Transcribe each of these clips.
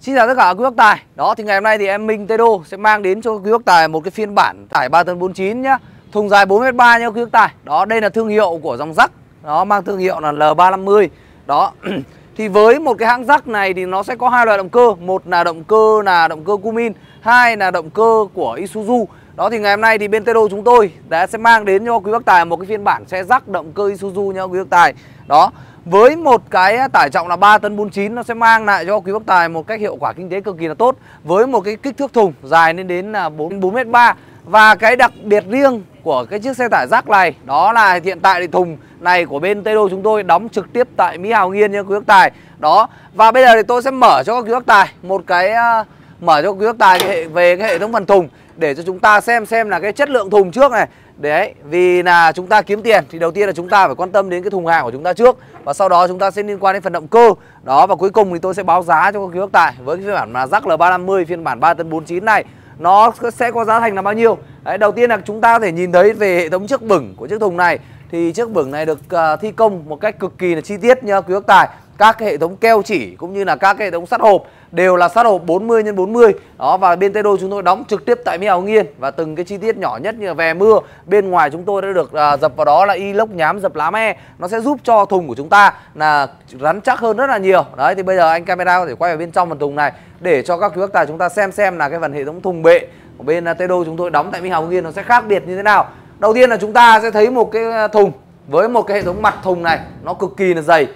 Xin chào tất cả quý bác tài. Đó thì ngày hôm nay thì em Minh Tê Đô sẽ mang đến cho quý bác tài một cái phiên bản tải 3 tấn 49 nhá. Thùng dài 4m3 nhá quý bác tài. Đó đây là thương hiệu của dòng rắc. Đó mang thương hiệu là L350 Đó Thì với một cái hãng rắc này thì nó sẽ có hai loại động cơ. Một là động cơ là động cơ Cumin Hai là động cơ của Isuzu. Đó thì ngày hôm nay thì bên Tedo chúng tôi đã sẽ mang đến cho quý bác tài một cái phiên bản xe rắc động cơ Isuzu nha quý bác tài. Đó, với một cái à, tải trọng là 3 tấn 49 nó sẽ mang lại cho quý bác tài một cách hiệu quả kinh tế cực kỳ là tốt với một cái kích thước thùng dài lên đến là 4 4 m 3 và cái đặc biệt riêng của cái chiếc xe tải rác này đó là hiện tại thì thùng này của bên Tây Đô chúng tôi đóng trực tiếp tại Mỹ Hào Nghiên nha quý bác tài. Đó. Và bây giờ thì tôi sẽ mở cho các quý bác tài một cái uh, mở cho quý bác tài về cái hệ thống phần thùng để cho chúng ta xem xem là cái chất lượng thùng trước này Đấy, vì là chúng ta kiếm tiền thì đầu tiên là chúng ta phải quan tâm đến cái thùng hàng của chúng ta trước. Và sau đó chúng ta sẽ liên quan đến phần động cơ. Đó, và cuối cùng thì tôi sẽ báo giá cho các quý bác tài Với cái phiên bản mà rắc L350 phiên bản 3 tấn 49 này. Nó sẽ có giá thành là bao nhiêu? Đấy, đầu tiên là chúng ta có thể nhìn thấy về hệ thống chiếc bửng của chiếc thùng này. Thì chiếc bửng này được uh, thi công một cách cực kỳ là chi tiết nha quý bác tài các cái hệ thống keo chỉ cũng như là các cái hệ thống sắt hộp đều là sắt hộp 40 x 40 đó và bên Tê Đô chúng tôi đóng trực tiếp tại Mỹ Hào Nghiên. Và từng cái chi tiết nhỏ nhất như là về mưa bên ngoài chúng tôi đã được à, dập vào đó là inox nhám dập lá me. Nó sẽ giúp cho thùng của chúng ta là rắn chắc hơn rất là nhiều. Đấy thì bây giờ anh camera có thể quay vào bên trong phần thùng này để cho các quý bác tài chúng ta xem xem là cái phần hệ thống thùng bệ của bên à, Tê Đô chúng tôi đóng tại Mỹ Hào Nghiên nó sẽ khác biệt như thế nào. Đầu tiên là chúng ta sẽ thấy một cái à, thùng với một cái hệ thống mặt thùng này nó cực kỳ là dày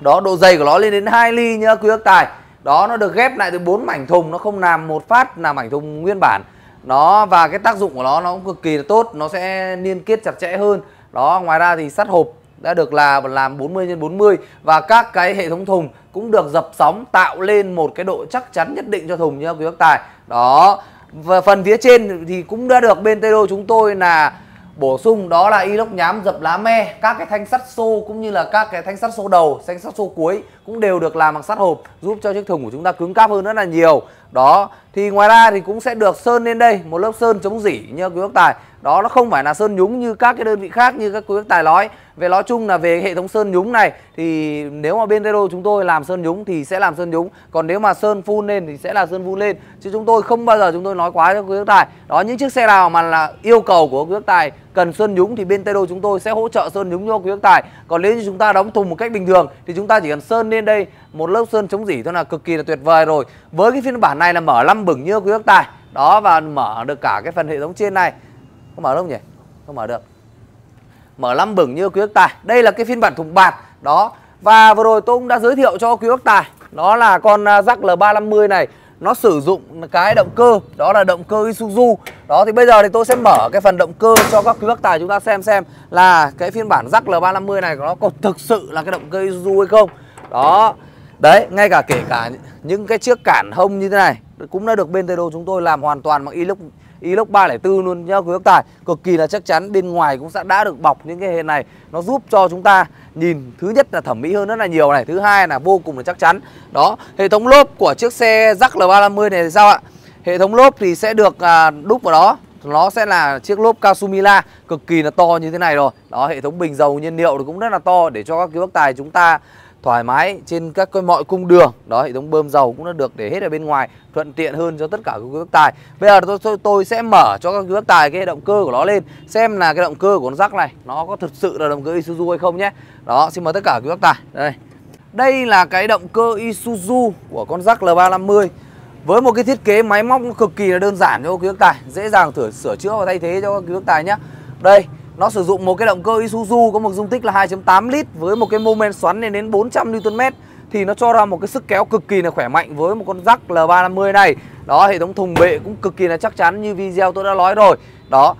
đó, độ dày của nó lên đến 2 ly nhá, quý bác tài. Đó, nó được ghép lại từ bốn mảnh thùng, nó không làm một phát là mảnh thùng nguyên bản. Nó, và cái tác dụng của nó nó cũng cực kỳ là tốt, nó sẽ liên kết chặt chẽ hơn. Đó, ngoài ra thì sắt hộp đã được là, làm 40 x 40 và các cái hệ thống thùng cũng được dập sóng, tạo lên một cái độ chắc chắn nhất định cho thùng nhá, quý bác tài. Đó, và phần phía trên thì cũng đã được bên Tê Đô chúng tôi là bổ sung đó là inox nhám, dập lá me. Các cái thanh sắt xô cũng như là các cái thanh sắt xô đầu, thanh sắt xô cuối cũng đều được làm bằng sắt hộp, giúp cho chiếc thùng của chúng ta cứng cáp hơn rất là nhiều. Đó, thì ngoài ra thì cũng sẽ được sơn lên đây, một lớp sơn chống dỉ như quý bác tài. Đó, nó không phải là sơn nhúng như các cái đơn vị khác như các quý bác tài nói. Về nói chung là về hệ thống sơn nhúng này, thì nếu mà bên Tero chúng tôi làm sơn nhúng thì sẽ làm sơn nhúng. Còn nếu mà sơn phun lên thì sẽ là sơn phun lên. Chứ chúng tôi không bao giờ chúng tôi nói quá cho quý bác tài. Đó, những chiếc xe nào mà là yêu cầu của quý bác tài cần sơn nhúng thì bên Tero chúng tôi sẽ hỗ trợ sơn nhúng cho quý bác tài. Còn nếu như chúng ta đóng thùng một cách bình thường thì chúng ta chỉ cần sơn lên đây một lớp sơn chống dỉ thôi là cực kỳ là tuyệt vời rồi. Với cái phiên bản này là mở lăm bửng như quý bác tài. Đó, và mở được cả cái phần hệ thống trên này. Có mở không nhỉ? Không mở được. Mở lăm bửng như quý bác tài. Đây là cái phiên bản thùng bạc đó, và vừa rồi tôi cũng đã giới thiệu cho quý bác tài. Đó là con à, rắc L350 này nó sử dụng cái động cơ, đó là động cơ Isuzu. Đó, thì bây giờ thì tôi sẽ mở cái phần động cơ cho các quý bác tài chúng ta xem xem là cái phiên bản rắc L350 này nó có thực sự là cái động cơ Isuzu hay không. Đó. Đấy, ngay cả kể cả những cái chiếc cản hông như thế này cũng đã được bên Tây Đô chúng tôi làm hoàn toàn bằng inox inox 304 luôn nhá quý bác tài. Cực kỳ là chắc chắn bên ngoài cũng sẽ đã được bọc những cái hệ này. Nó giúp cho chúng ta nhìn thứ nhất là thẩm mỹ hơn rất là nhiều này thứ hai là vô cùng là chắc chắn. Đó hệ thống lốp của chiếc xe Jack L350 này thì sao ạ? Hệ thống lốp thì sẽ được à, đúc vào đó. Nó sẽ là chiếc lốp Kasumila cực kỳ là to như thế này rồi. Đó hệ thống bình dầu nhiên liệu thì cũng rất là to để cho các quý bác tài chúng ta thoải mái trên các cái mọi cung đường. Đó hệ thống bơm dầu cũng đã được để hết ở bên ngoài thuận tiện hơn cho tất cả các quý bác tài. Bây giờ tôi, tôi tôi sẽ mở cho các quý bác tài cái động cơ của nó lên xem là cái động cơ của con rắc này nó có thực sự là động cơ Isuzu hay không nhé. Đó xin mời tất cả quý bác tài. Đây. Đây là cái động cơ Isuzu của con rắc L350 với một cái thiết kế máy móc cực kỳ là đơn giản cho quý bác tài dễ dàng thử sửa chữa và thay thế cho các quý bác tài nhé. Đây nó sử dụng một cái động cơ Isuzu có một dung tích là 2.8 lít với một cái mô men xoắn lên đến 400 Nm thì nó cho ra một cái sức kéo cực kỳ là khỏe mạnh với một con rắc L350 này. Đó, hệ thống thùng bệ cũng cực kỳ là chắc chắn như video tôi đã nói rồi. Đó.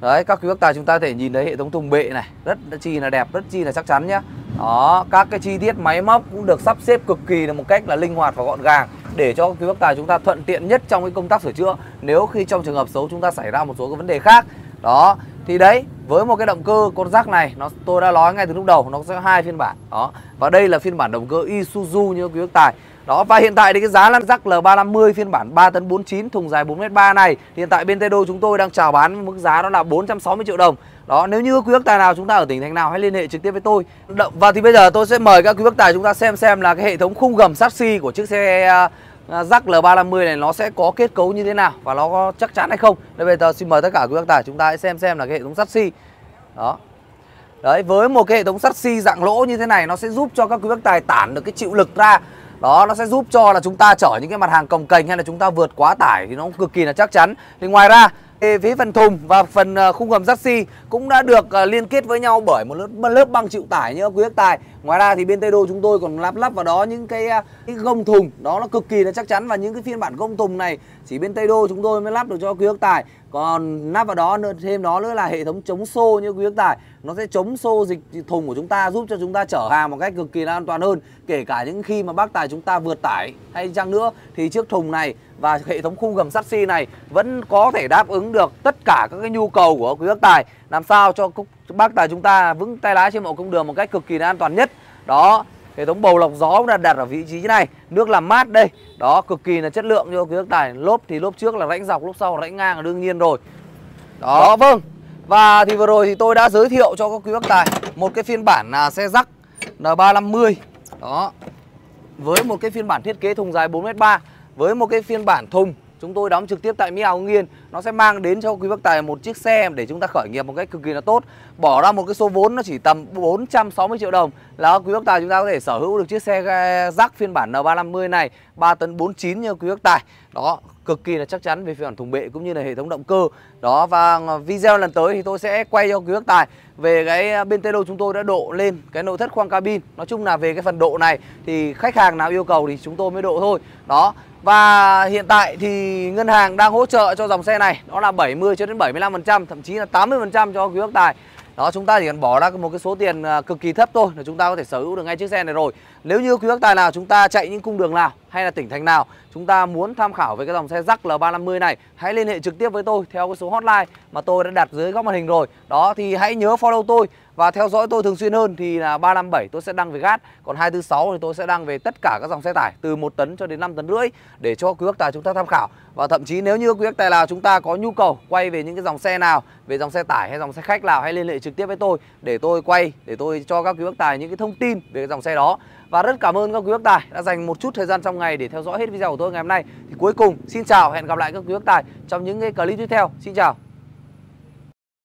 Đấy, các quý bác tài chúng ta có thể nhìn thấy hệ thống thùng bệ này, rất chi là đẹp, rất chi là chắc chắn nhá. Đó, các cái chi tiết máy móc cũng được sắp xếp cực kỳ là một cách là linh hoạt và gọn gàng để cho quý bác tài chúng ta thuận tiện nhất trong cái công tác sửa chữa nếu khi trong trường hợp xấu chúng ta xảy ra một số cái vấn đề khác. Đó, thì đấy, với một cái động cơ con rác này, nó, tôi đã nói ngay từ lúc đầu, nó sẽ hai phiên bản đó và đây là phiên bản động cơ Isuzu như quý bác tài Đó, và hiện tại thì cái giá lăn rắc L350 phiên bản 3 tấn 49 thùng dài 4m3 này hiện tại bên Tây Đô chúng tôi đang chào bán mức giá đó là 460 triệu đồng. Đó, nếu như quý bác tài nào chúng ta ở tỉnh thành nào hãy liên hệ trực tiếp với tôi. Và thì bây giờ tôi sẽ mời các quý bác tài chúng ta xem xem là cái hệ thống khung gầm sắt xi của chiếc xe rắc L350 này nó sẽ có kết cấu như thế nào và nó có chắc chắn hay không. Đây bây giờ xin mời tất cả quý bác tài chúng ta hãy xem xem là cái hệ thống sắt xi. Đó. Đấy, với một cái hệ thống sắt xi dạng lỗ như thế này, nó sẽ giúp cho các quý bác tài tản được cái chịu lực ra đó, nó sẽ giúp cho là chúng ta chở những cái mặt hàng cồng kềnh hay là chúng ta vượt quá tải thì nó cực kỳ là chắc chắn thì ngoài ra phía phần thùng và phần ờ, khung gầm taxi cũng đã được ờ, liên kết với nhau bởi một lớp, lớp băng chịu tải như quý khách tài. Ngoài ra thì bên tây đô chúng tôi còn lắp lắp vào đó những cái, ờ, cái gông thùng. Đó nó cực kỳ là chắc chắn và những cái phiên bản gông thùng này chỉ bên tây đô chúng tôi mới lắp được cho quý khách tài. Còn lắp vào đó thêm đó nữa là hệ thống chống xô như quý khách tài. Nó sẽ chống xô dịch thùng của chúng ta giúp cho chúng ta chở hàng một cách cực kỳ là an toàn hơn. Kể cả những khi mà bác tài chúng ta vượt tải hay chăng nữa thì chiếc thùng này và hệ thống khung gầm sắt xi này vẫn có thể đáp ứng được tất cả các cái nhu cầu của quý bác tài. Làm sao cho bác tài chúng ta vững tay lái trên mọi cung đường một cách cực kỳ an toàn nhất. Đó hệ thống bầu lọc gió đã đặt ở vị trí này. Nước làm mát đây. Đó cực kỳ là chất lượng cho quý bác tài. Lốp thì lốp trước là rãnh dọc lốp sau là rãnh ngang là đương nhiên rồi. Đó vâng. Và thì vừa rồi thì tôi đã giới thiệu cho các quý bác tài một cái phiên bản là xe rắc N350 đó với một cái phiên bản thiết kế thùng dài 4m3 với một cái phiên bản thùng, chúng tôi đóng trực tiếp tại Mỹ Hào Hưng Yên nó sẽ mang đến cho quý bác tài một chiếc xe để chúng ta khởi nghiệp một cách cực kỳ là tốt. Bỏ ra một cái số vốn nó chỉ tầm 460 triệu đồng là quý bác tài chúng ta có thể sở hữu được chiếc xe rác phiên bản N350 này 3 tấn 49 như quý bác tài. Đó cực kỳ là chắc chắn về phiên bản thùng bệ cũng như là hệ thống động cơ. Đó và video lần tới thì tôi sẽ quay cho quý bác tài. Về cái à, bên Telo chúng tôi đã độ lên cái nội thất khoang cabin. Nói chung là về cái phần độ này thì khách hàng nào yêu cầu thì chúng tôi mới độ thôi. Đó và hiện tại thì ngân hàng đang hỗ trợ cho dòng xe này. Đó là 70 cho đến 75%, thậm chí là 80% cho quý bác tài. Đó chúng ta chỉ cần bỏ ra một cái số tiền à, cực kỳ thấp thôi là chúng ta có thể sở hữu được ngay chiếc xe này rồi. Nếu như quý bác tài nào chúng ta chạy những cung đường nào hay là tỉnh thành nào chúng ta muốn tham khảo về cái dòng xe rắc L350 này hãy liên hệ trực tiếp với tôi theo cái số hotline mà tôi đã đặt dưới góc màn hình rồi. Đó thì hãy nhớ follow tôi và theo dõi tôi thường xuyên hơn thì là 357 tôi sẽ đăng về gat Còn 246 thì tôi sẽ đăng về tất cả các dòng xe tải từ 1 tấn cho đến 5 tấn rưỡi Để cho quý bác tài chúng ta tham khảo Và thậm chí nếu như quý bác tài nào chúng ta có nhu cầu quay về những cái dòng xe nào Về dòng xe tải hay dòng xe khách nào hãy liên hệ trực tiếp với tôi Để tôi quay, để tôi cho các quý bác tài những cái thông tin về cái dòng xe đó và rất cảm ơn các quý bác tài đã dành một chút thời gian trong ngày để theo dõi hết video của tôi ngày hôm nay. Thì cuối cùng xin chào, hẹn gặp lại các quý bác tài trong những cái clip tiếp theo. Xin chào.